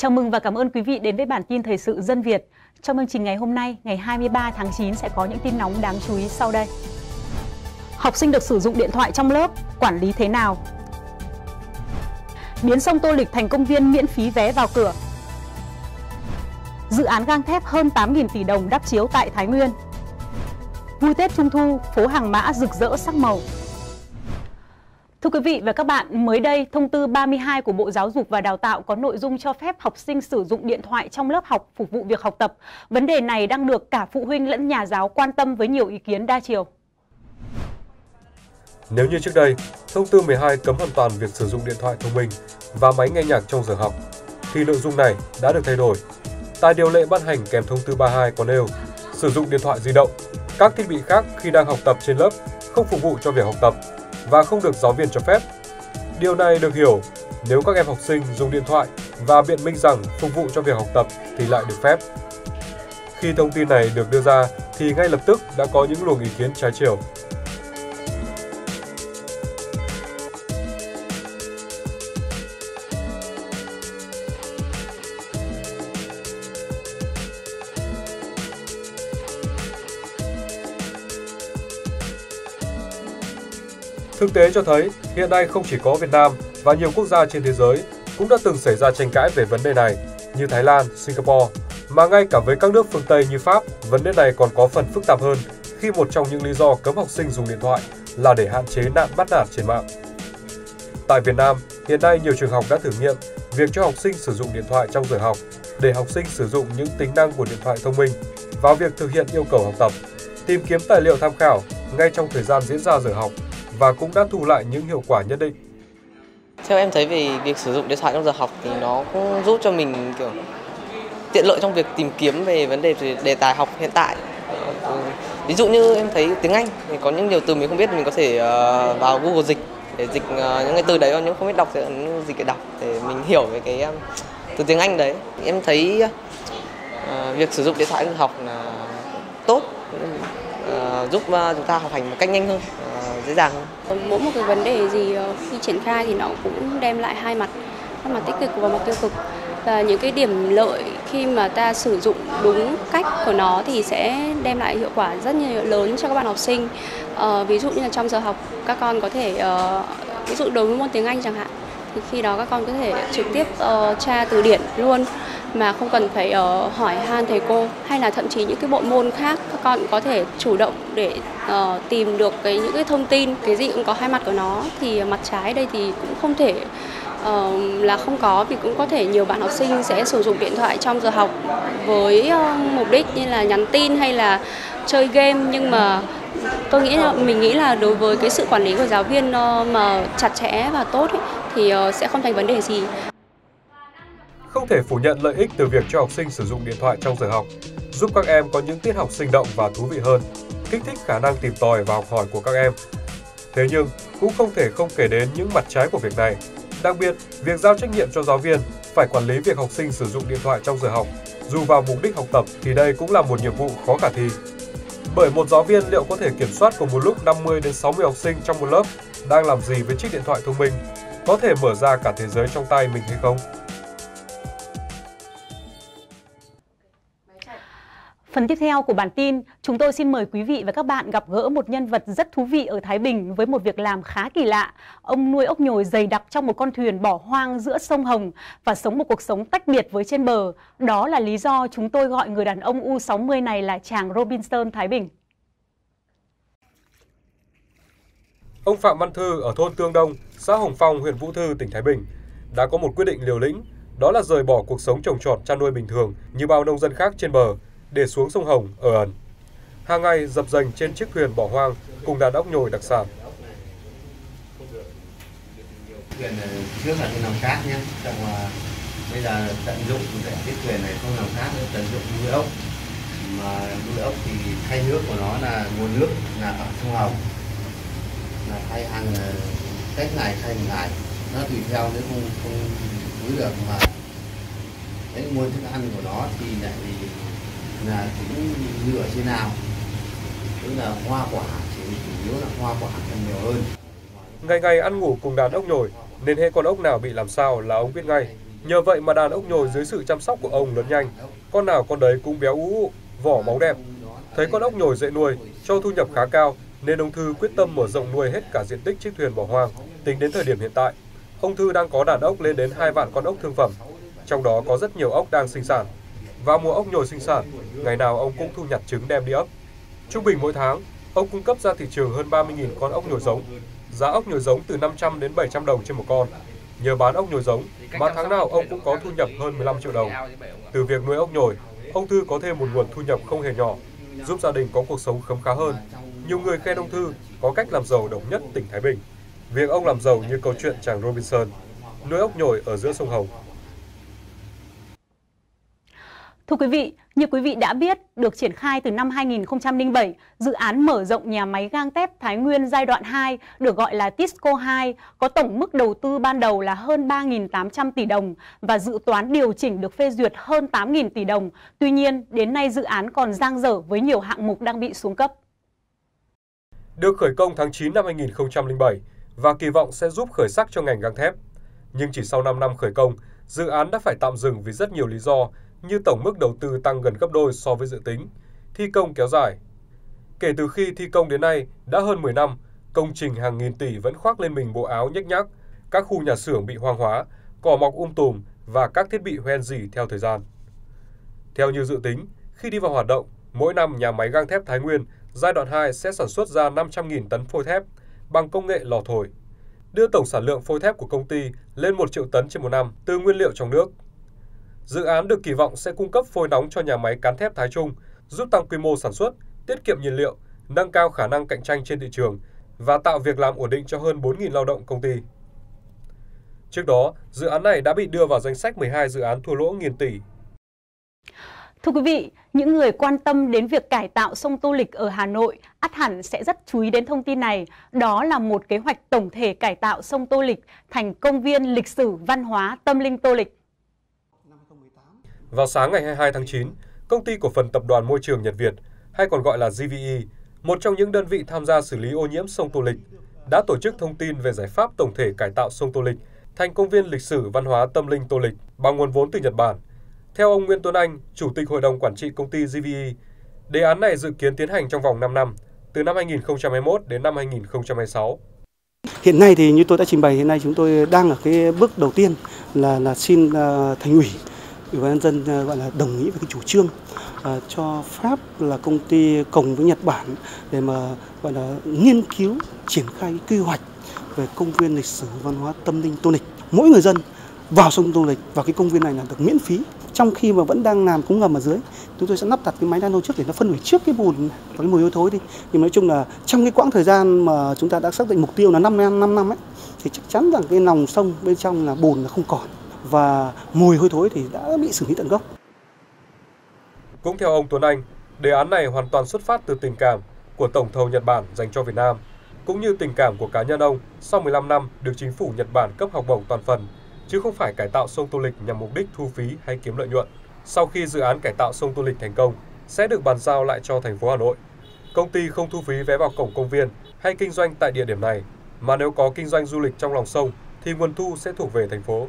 Chào mừng và cảm ơn quý vị đến với bản tin thời sự Dân Việt. Trong chương trình ngày hôm nay, ngày 23 tháng 9 sẽ có những tin nóng đáng chú ý sau đây. Học sinh được sử dụng điện thoại trong lớp, quản lý thế nào? Biến sông Tô Lịch thành công viên miễn phí vé vào cửa. Dự án gang thép hơn 8.000 tỷ đồng đắp chiếu tại Thái Nguyên. Vui Tết Trung Thu, phố Hàng Mã rực rỡ sắc màu. Thưa quý vị và các bạn, mới đây, thông tư 32 của Bộ Giáo dục và Đào tạo có nội dung cho phép học sinh sử dụng điện thoại trong lớp học phục vụ việc học tập. Vấn đề này đang được cả phụ huynh lẫn nhà giáo quan tâm với nhiều ý kiến đa chiều. Nếu như trước đây, thông tư 12 cấm hoàn toàn việc sử dụng điện thoại thông minh và máy nghe nhạc trong giờ học, thì nội dung này đã được thay đổi. Tại điều lệ ban hành kèm thông tư 32 có nêu, sử dụng điện thoại di động, các thiết bị khác khi đang học tập trên lớp không phục vụ cho việc học tập và không được giáo viên cho phép. Điều này được hiểu nếu các em học sinh dùng điện thoại và biện minh rằng phục vụ cho việc học tập thì lại được phép. Khi thông tin này được đưa ra thì ngay lập tức đã có những luồng ý kiến trái chiều. Thực tế cho thấy, hiện nay không chỉ có Việt Nam và nhiều quốc gia trên thế giới cũng đã từng xảy ra tranh cãi về vấn đề này như Thái Lan, Singapore, mà ngay cả với các nước phương Tây như Pháp, vấn đề này còn có phần phức tạp hơn khi một trong những lý do cấm học sinh dùng điện thoại là để hạn chế nạn bắt nạt trên mạng. Tại Việt Nam, hiện nay nhiều trường học đã thử nghiệm việc cho học sinh sử dụng điện thoại trong giờ học để học sinh sử dụng những tính năng của điện thoại thông minh vào việc thực hiện yêu cầu học tập, tìm kiếm tài liệu tham khảo ngay trong thời gian diễn ra giờ học và cũng đã thu lại những hiệu quả nhất định. Theo em thấy về việc sử dụng điện thoại trong giờ học thì nó cũng giúp cho mình, kiểu, tiện lợi trong việc tìm kiếm về vấn đề về đề tài học hiện tại. Ví dụ như em thấy tiếng Anh thì có những nhiều từ mình không biết mình có thể ờ, vào Google dịch để dịch ờ, những cái từ đấy nhưng không biết đọc thì dịch để đọc để mình hiểu về cái ờ, từ tiếng Anh đấy. Em thấy việc sử dụng điện thoại trong học là tốt giúp chúng ta học hành một cách nhanh hơn dễ dàng hơn. Mỗi một cái vấn đề gì ờ, khi triển khai thì nó cũng đem lại hai mặt, hai mặt tích cực và mặt tiêu cực. Và những cái điểm lợi khi mà ta sử dụng đúng cách của nó thì sẽ đem lại hiệu quả rất nhiều lớn cho các bạn học sinh. À, ví dụ như là trong giờ học các con có thể uh, ví dụ đối với môn tiếng Anh chẳng hạn thì khi đó các con có thể trực tiếp uh, tra từ điển luôn mà không cần phải uh, hỏi han thầy cô hay là thậm chí những cái bộ môn khác các con có thể chủ động để uh, tìm được cái những cái thông tin cái gì cũng có hai mặt của nó. Thì mặt trái đây thì cũng không thể uh, là không có vì cũng có thể nhiều bạn học sinh sẽ sử dụng điện thoại trong giờ học với uh, mục đích như là nhắn tin hay là chơi game. Nhưng mà tôi nghĩ là mình nghĩ là đối với cái sự quản lý của giáo viên uh, mà chặt chẽ và tốt ấy, thì uh, sẽ không thành vấn đề gì không thể phủ nhận lợi ích từ việc cho học sinh sử dụng điện thoại trong giờ học, giúp các em có những tiết học sinh động và thú vị hơn, kích thích khả năng tìm tòi và học hỏi của các em. Thế nhưng, cũng không thể không kể đến những mặt trái của việc này. Đặc biệt, việc giao trách nhiệm cho giáo viên phải quản lý việc học sinh sử dụng điện thoại trong giờ học, dù vào mục đích học tập thì đây cũng là một nhiệm vụ khó khả thi. Bởi một giáo viên liệu có thể kiểm soát cùng một lúc 50 đến 60 học sinh trong một lớp đang làm gì với chiếc điện thoại thông minh, có thể mở ra cả thế giới trong tay mình hay không? Phần tiếp theo của bản tin, chúng tôi xin mời quý vị và các bạn gặp gỡ một nhân vật rất thú vị ở Thái Bình với một việc làm khá kỳ lạ. Ông nuôi ốc nhồi dày đặc trong một con thuyền bỏ hoang giữa sông Hồng và sống một cuộc sống tách biệt với trên bờ. Đó là lý do chúng tôi gọi người đàn ông U60 này là chàng Robinson Thái Bình. Ông Phạm Văn Thư ở thôn Tương Đông, xã Hồng Phong, huyện Vũ Thư, tỉnh Thái Bình đã có một quyết định liều lĩnh, đó là rời bỏ cuộc sống trồng trọt chăn nuôi bình thường như bao nông dân khác trên bờ để xuống sông Hồng ở ẩn. Hàng ngày dập dành trên chiếc thuyền bỏ hoang cùng đàn ốc nhồi đặc sản. Thuyền trước là đi làm cát nhé, xong là bây giờ tận dụng để chiếc thuyền này không làm cát nữa, tận dụng nuôi ốc. Mà nuôi ốc thì thay nước của nó là nguồn nước là ở sông Hồng. Là thay hàng ờ, cách ngày thay một ngày, nó tùy theo nếu không không nuôi được mà cái nguồn thức ăn của nó thì lại là cũng nhựa trên nào tức là hoa quả chỉ chủ yếu là hoa quả cần nhiều hơn ngày ngày ăn ngủ cùng đàn ốc nhồi nên hệ con ốc nào bị làm sao là ông biết ngay Nhờ vậy mà đàn ốc nhồi dưới sự chăm sóc của ông lớn nhanh, con nào con đấy cũng béo ú, vỏ máu đẹp. Thấy con ốc nhồi dễ nuôi, cho thu nhập khá cao nên ông Thư quyết tâm mở rộng nuôi hết cả diện tích chiếc thuyền bỏ hoang. Tính đến thời điểm hiện tại, ông Thư đang có đàn ốc lên đến hai vạn con ốc thương phẩm, trong đó có rất nhiều ốc đang sinh sản. Vào mùa ốc nhồi sinh sản, ngày nào ông cũng thu nhặt trứng đem đi ấp. Trung bình mỗi tháng, ông cung cấp ra thị trường hơn 30.000 con ốc nhồi giống. Giá ốc nhồi giống từ 500 đến 700 đồng trên một con. Nhờ bán ốc nhồi giống mà tháng nào ông cũng có thu nhập hơn 15 triệu đồng. Từ việc nuôi ốc nhồi, ông Thư có thêm một nguồn thu nhập không hề nhỏ, giúp gia đình có cuộc sống khấm khá hơn. Nhiều người khen ông Thư có cách làm giàu độc nhất tỉnh Thái Bình. Việc ông làm giàu như câu chuyện chàng Robinson, nuôi ốc nhồi ở giữa sông Hồng. Thưa quý vị, như quý vị đã biết, được triển khai từ năm 2007, dự án mở rộng nhà máy gang thép Thái Nguyên giai đoạn 2, được gọi là TISCO 2, có tổng mức đầu tư ban đầu là hơn 3.800 tỷ đồng và dự toán điều chỉnh được phê duyệt hơn 8.000 tỷ đồng. Tuy nhiên, đến nay dự án còn giang dở với nhiều hạng mục đang bị xuống cấp. Được khởi công tháng 9 năm 2007 và kỳ vọng sẽ giúp khởi sắc cho ngành gang thép. Nhưng chỉ sau 5 năm khởi công, dự án đã phải tạm dừng vì rất nhiều lý do như tổng mức đầu tư tăng gần gấp đôi so với dự tính, thi công kéo dài. Kể từ khi thi công đến nay đã hơn 10 năm, công trình hàng nghìn tỷ vẫn khoác lên mình bộ áo nhếch nhác, các khu nhà xưởng bị hoang hóa, cỏ mọc um tùm và các thiết bị hoen dỉ theo thời gian. Theo như dự tính, khi đi vào hoạt động, mỗi năm nhà máy gang thép Thái Nguyên giai đoạn 2 sẽ sản xuất ra 500.000 tấn phôi thép bằng công nghệ lò thổi, đưa tổng sản lượng phôi thép của công ty lên 1 triệu tấn trên một năm từ nguyên liệu trong nước. Dự án được kỳ vọng sẽ cung cấp phôi nóng cho nhà máy cán thép Thái Trung, giúp tăng quy mô sản xuất, tiết kiệm nhiên liệu, nâng cao khả năng cạnh tranh trên thị trường và tạo việc làm ổn định cho hơn 4.000 lao động công ty. Trước đó, dự án này đã bị đưa vào danh sách 12 dự án thua lỗ nghìn tỷ. Thưa quý vị, những người quan tâm đến việc cải tạo sông Tô Lịch ở Hà Nội ắt hẳn sẽ rất chú ý đến thông tin này. Đó là một kế hoạch tổng thể cải tạo sông Tô Lịch thành công viên lịch sử văn hóa tâm linh Tô Lịch. Vào sáng ngày 22 tháng 9, công ty cổ phần tập đoàn môi trường Nhật Việt, hay còn gọi là GVE, một trong những đơn vị tham gia xử lý ô nhiễm sông Tô Lịch, đã tổ chức thông tin về giải pháp tổng thể cải tạo sông Tô Lịch thành công viên lịch sử văn hóa tâm linh Tô Lịch bằng nguồn vốn từ Nhật Bản. Theo ông Nguyễn Tuấn Anh, Chủ tịch Hội đồng Quản trị công ty GVE, đề án này dự kiến tiến hành trong vòng 5 năm, từ năm 2021 đến năm 2026. Hiện nay thì như tôi đã trình bày hiện nay chúng tôi đang ở cái bước đầu tiên là là xin uh, thành ủy ủy ban dân ờ, gọi là đồng ý với cái chủ trương ờ, cho pháp là công ty cùng với Nhật Bản để mà, gọi là, nghiên cứu, triển khai quy hoạch về công viên lịch sử văn hóa tâm linh Tô Lịch. Mỗi người dân vào sông Tô Lịch vào cái công viên này là được miễn phí. Trong khi mà vẫn đang làm cống ngầm ở dưới, chúng tôi sẽ lắp đặt cái máy nano trước để nó phân hủy trước cái bùn và cái mùi hôi thối đi. Nhưng nói chung là trong cái quãng thời gian mà chúng ta đã xác định mục tiêu là 5 năm 5 năm ấy, thì chắc chắn rằng cái lòng sông bên trong là bùn là không còn và mùi hôi thối thì đã bị xử lý tận gốc. Cũng theo ông Tuấn Anh, đề án này hoàn toàn xuất phát từ tình cảm của Tổng thầu Nhật Bản dành cho Việt Nam, cũng như tình cảm của cá nhân ông sau 15 năm được chính phủ Nhật Bản cấp học bổng toàn phần, chứ không phải cải tạo sông Tô Lịch nhằm mục đích thu phí hay kiếm lợi nhuận. Sau khi dự án cải tạo sông Tô Lịch thành công, sẽ được bàn giao lại cho thành phố Hà Nội. Công ty không thu phí vé vào cổng công viên hay kinh doanh tại địa điểm này, mà nếu có kinh doanh du lịch trong lòng sông thì nguồn thu sẽ thuộc về thành phố.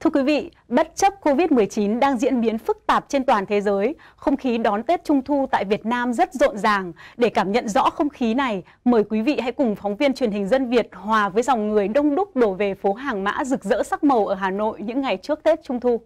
Thưa quý vị, bất chấp Covid-19 đang diễn biến phức tạp trên toàn thế giới, không khí đón Tết Trung Thu tại Việt Nam rất rộn ràng. Để cảm nhận rõ không khí này, mời quý vị hãy cùng phóng viên truyền hình dân Việt hòa với dòng người đông đúc đổ về phố Hàng Mã rực rỡ sắc màu ở Hà Nội những ngày trước Tết Trung Thu.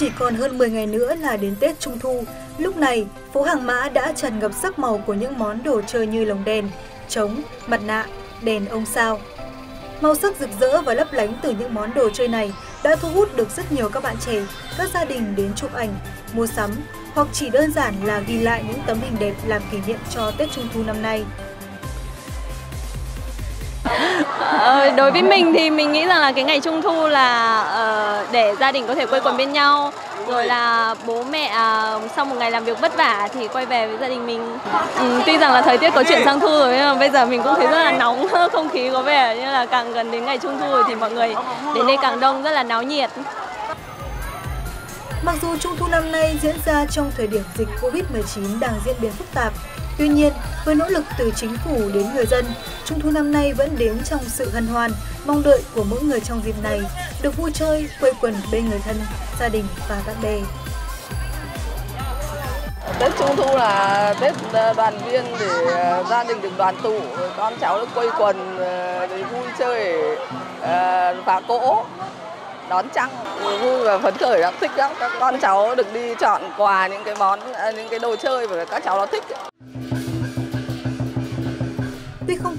Chỉ còn hơn 10 ngày nữa là đến Tết Trung Thu. Lúc này, phố Hàng Mã đã tràn ngập sắc màu của những món đồ chơi như lồng đèn, trống, mặt nạ, đèn ông sao. Màu sắc rực rỡ và lấp lánh từ những món đồ chơi này đã thu hút được rất nhiều các bạn trẻ, các gia đình đến chụp ảnh, mua sắm hoặc chỉ đơn giản là ghi lại những tấm hình đẹp làm kỷ niệm cho Tết Trung Thu năm nay. Ờ, đối với mình thì mình nghĩ rằng là cái ngày trung thu là uh, để gia đình có thể quây quần bên nhau. Rồi là bố mẹ uh, sau một ngày làm việc vất vả thì quay về với gia đình mình. Ừ, tuy rằng là thời tiết có chuyển sang thu rồi nhưng mà bây giờ mình cũng thấy rất là nóng không khí có vẻ như là càng gần đến ngày trung thu rồi thì mọi người đến đây càng đông rất là náo nhiệt. Mặc dù Trung thu năm nay diễn ra trong thời điểm dịch Covid-19 đang diễn biến phức tạp, tuy nhiên, với nỗ lực từ chính phủ đến người dân, Trung thu năm nay vẫn đến trong sự hân hoan, mong đợi của mỗi người trong dịp này, được vui chơi, quây quần bên người thân, gia đình và bạn bè. Tết Trung Thu là Tết ờ, đoàn viên để ờ, gia đình được đoàn tụ, con cháu được quây quần ờ, để vui chơi, phá cỗ đón trăng. Vui và phấn khởi lắm thích lắm. Các con cháu được đi chọn quà những cái món những cái đồ chơi mà các cháu nó thích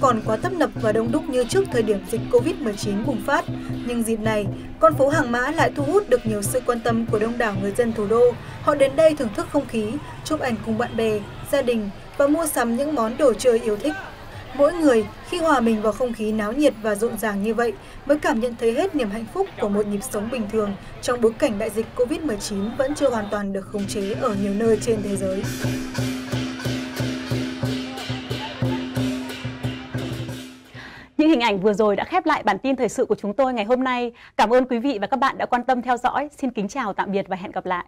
còn quá tấp nập và đông đúc như trước thời điểm dịch Covid-19 bùng phát, nhưng dịp này, con phố Hàng Mã lại thu hút được nhiều sự quan tâm của đông đảo người dân thủ đô. Họ đến đây thưởng thức không khí, chụp ảnh cùng bạn bè, gia đình và mua sắm những món đồ chơi yêu thích. Mỗi người khi hòa mình vào không khí náo nhiệt và rộn ràng như vậy mới cảm nhận thấy hết niềm hạnh phúc của một nhịp sống bình thường trong bối cảnh đại dịch Covid-19 vẫn chưa hoàn toàn được khống chế ở nhiều nơi trên thế giới. Hình ảnh vừa rồi đã khép lại bản tin thời sự của chúng tôi ngày hôm nay. Cảm ơn quý vị và các bạn đã quan tâm theo dõi. Xin kính chào, tạm biệt và hẹn gặp lại.